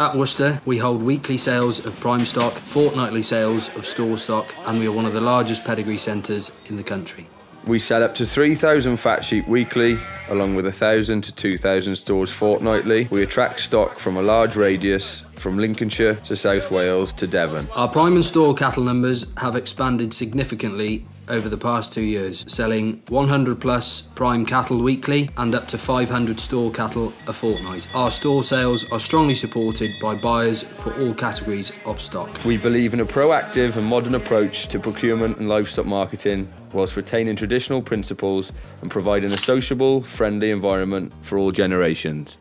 At Worcester, we hold weekly sales of prime stock, fortnightly sales of store stock, and we are one of the largest pedigree centres in the country. We sell up to 3,000 fat sheep weekly, along with 1,000 to 2,000 stores fortnightly. We attract stock from a large radius, from Lincolnshire to South Wales to Devon. Our prime and store cattle numbers have expanded significantly over the past two years, selling 100 plus prime cattle weekly and up to 500 store cattle a fortnight. Our store sales are strongly supported by buyers for all categories of stock. We believe in a proactive and modern approach to procurement and livestock marketing, whilst retaining traditional principles and providing a sociable, friendly environment for all generations.